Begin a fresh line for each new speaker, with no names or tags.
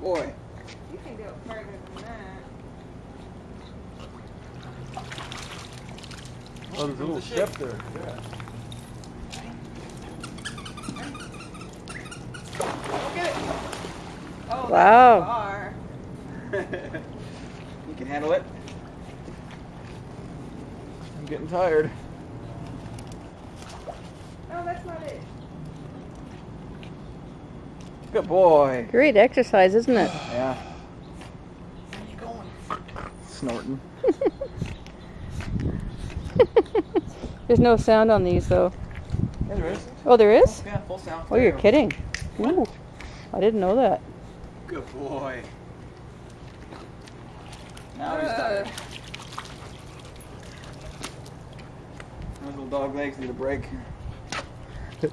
boy.
You can do it further than that.
Oh, there's a little ship there. Yeah.
Go.
Oh,
Wow.
you can handle it.
I'm getting tired.
Oh, that's not it.
Good boy.
Great exercise, isn't it?
Yeah. Where you going? Snorting.
There's no sound on these though.
Yeah, there is.
Oh, there is?
Yeah, full sound.
Oh, you're kidding. Ooh, I didn't know that.
Good boy. Now he's
Uh,
tired. Those little dog legs need a break.